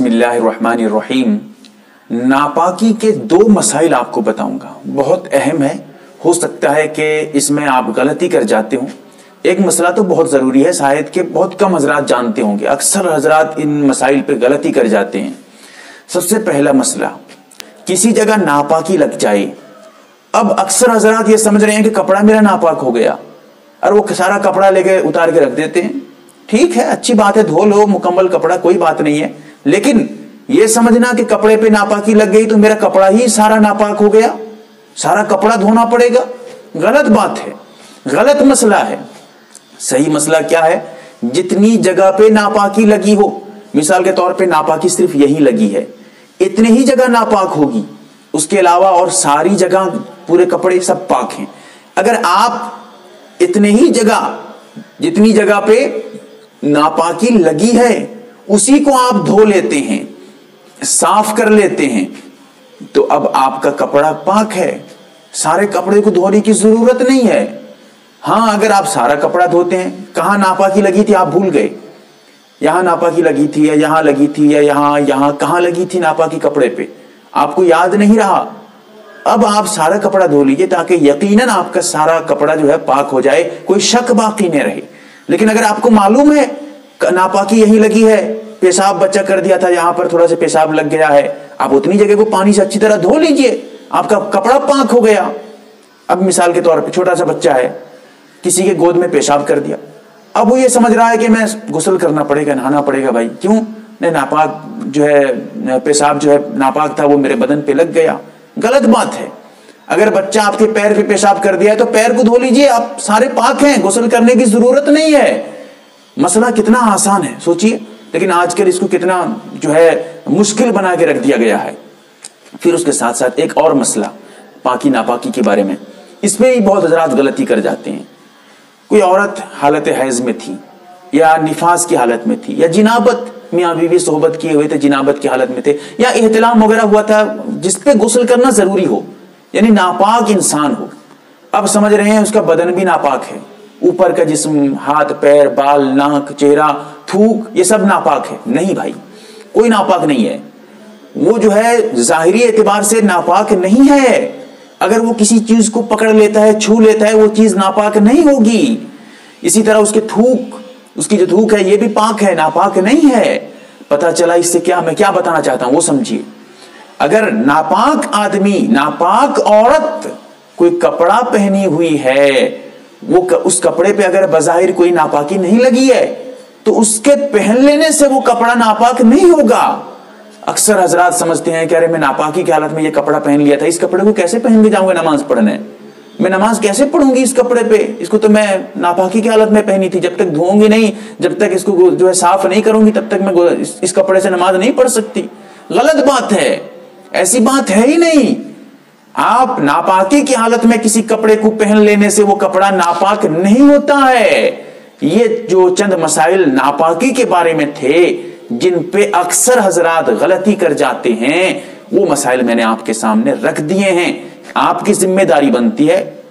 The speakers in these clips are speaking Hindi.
बिस्मिल्लाहिर्रहमानिर्रहीम। नापाकी के दो मसाइल आपको बताऊँगा। बहुत अहम है। हो सकता है कि इसमें आप गलती कर जाते हो। एक मसला तो बहुत ज़रूरी है। शायद कि बहुत कम हजरात जानते होंगे। अक्सर हजरात इन मसाइल पे गलती कर जाते हैं। सबसे पहला मसला, किसी जगह नापाकी लग जाए। अब अक्सर हजरात ये समझ रहे हैं कि कपड़ा मेरा नापाक हो गया। और वो सारा कपड़ा लेके उतार के रख देते हैं। ठीक है, अच्छी बात है। धो लो, मुकम्मल कपड़ा, कोई बात नहीं है। लेकिन यह समझना कि कपड़े पे नापाकी लग गई तो मेरा कपड़ा ही सारा नापाक हो गया। सारा कपड़ा धोना पड़ेगा। गलत बात है। गलत मसला है। सही मसला क्या है? जितनी जगह पे नापाकी लगी हो, मिसाल के तौर पे नापाकी सिर्फ़ यही लगी है। इतने ही जगह नापाक होगी। उसके अलावा और सारी जगह पूरे कपड़े सब पाक हैं। अगर आप इतने ही जगह, जितनी जगह पे नापाकी लगी है उसी को आप धो लेते हैं, साफ़ कर लेते हैं तो अब आपका कपड़ा पाक है। सारे कपड़े को धोने की ज़रूरत नहीं है। हाँ, अगर आप सारा कपड़ा धोते हैं, कहाँ नापाकी लगी थी आप भूल गए। यहाँ नापाकी लगी थी या यहाँ लगी थी या यहाँ यहाँ कहाँ लगी थी नापाकी कपड़े पे? आपको याद नहीं रहा? अब आप सारा कपड़ा धो लीजिए ताकि यकीनन आपका सारा कपड़ा जो है पाक हो जाए, कोई शक बाकी नहीं रहे। लेकिन अगर आपको मालूम है नापाकी यही लगी है। पेशाब बच्चा कर दिया था, यहाँ पर थोड़ा सा पेशाब लग गया है। आप उतनी जगह को पानी से अच्छी तरह धो लीजिए। आपका कपड़ा पाक हो गया। अब मिसाल के तौर पर छोटा सा बच्चा है, किसी के गोद में पेशाब कर दिया। अब वो ये समझ रहा है कि मैं गुसल करना पड़ेगा, नहाना पड़ेगा भाई। क्यों? नहीं, नापाक जो है, पेशाब जो है, नापाक था, वो मेरे बदन पे लग गया। गलत बात है। अगर बच्चा आपके पैर पे पेशाब कर दिया है तो पैर को धो लीजिए। आप सारे पाक हैं, गुसल करने की ज़रूरत नहीं है। मसला कितना आसान है, सोचिए। लेकिन आजकल इसको कितना जो है मुश्किल बना के रख दिया गया है। फिर उसके साथ साथ एक और मसला, पाकी नापाकी के बारे में। इसमें भी बहुत हजरात गलती कर जाते हैं। कोई औरत हालत हैज़ में थी, या निफास की हालत में थी, या जिनाबत मियाँ बीवी सोहबत किए हुए थे, जिनाबत की हालत में थे, या एहतलाम वगैरह हुआ था जिसपे गुसल करना ज़रूरी हो, यानी नापाक इंसान हो। अब समझ रहे हैं उसका बदन भी नापाक है। ऊपर का जिस्म, हाथ, पैर, बाल, नाक, चेहरा, थूक, ये सब नापाक है। नहीं भाई, कोई नापाक नहीं है। वो जो है, जाहिरी एतबार से नापाक नहीं है। अगर वो किसी चीज़ को पकड़ लेता है, छू लेता है, वो चीज़ नापाक नहीं होगी। इसी तरह उसके थूक, उसकी जो थूक है, ये भी पाक है, नापाक नहीं है। पता चला इससे क्या, मैं क्या बताना चाहता हूँ, वो समझिए। अगर नापाक आदमी, नापाक औरत, कोई कपड़ा पहनी हुई है वो क, उस कपड़े पे अगर बजाहिर कोई नापाकी नहीं लगी है तो उसके पहन लेने से वो कपड़ा नापाक नहीं होगा। अक्सर हजरात समझते हैं कि अरे मैं नापाकी की हालत में ये कपड़ा पहन लिया था इस कपड़े को कैसे पहन के जाऊँगा नमाज़ पढ़ने? मैं नमाज़ कैसे पढ़ूँगी इस कपड़े पे? इसको तो मैं नापाकी की हालत में पहनी थी जब तक धोऊँगी नहीं जब तक इसको जो है साफ़ नहीं करूँगी तब तक मैं इस, इस कपड़े से नमाज़ नहीं पढ़ सकती। गलत बात है ऐसी बात है ही नहीं। आप नापाकी की हालत में किसी कपड़े को पहन लेने से वो कपड़ा नापाक नहीं होता है। ये जो चंद मसाइल नापाकी के बारे में थे, जिन पे अक्सर हजरात गलती कर जाते हैं, वो मसाइल मैंने आपके सामने रख दिए हैं। आपकी ज़िम्मेदारी बनती है।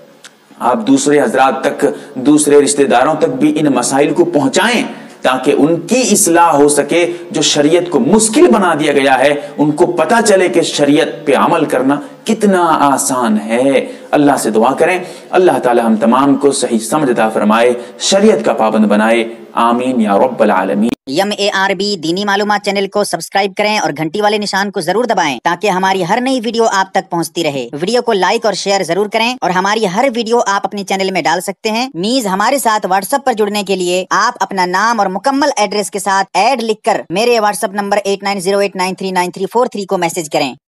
आप दूसरे हजरात तक, दूसरे रिश्तेदारों तक भी इन मसाइल को पहुंचाएँ, ताकि उनकी इसलाह हो सके। जो शरीयत को मुश्किल बना दिया गया है, उनको पता चले कि शरीयत पे अमल करना कितना आसान है। अल्लाह से दुआ करें। अल्लाह ताला हम तमाम को सही समझता फरमाए, शरीयत का पाबंद बनाए। आमीन या रब्बल आलमीन। यम ए आर बी दीनी मालूम चैनल को सब्सक्राइब करें और घंटी वाले निशान को ज़रूर दबाएँ ताकि हमारी हर नई वीडियो आप तक पहुँचती रहे। वीडियो को लाइक और शेयर ज़रूर करें और हमारी हर वीडियो आप अपने चैनल में डाल सकते हैं। मीज हमारे साथ व्हाट्सएप पर जुड़ने के लिए आप अपना नाम और मुकम्मल एड्रेस के साथ एड लिखकर मेरे व्हाट्सएप नंबर एट को मैसेज करें।